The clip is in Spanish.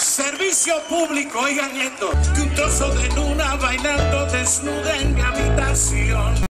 Servicio público, oigan esto, que un trozo de luna bailando desnuda en mi habitación.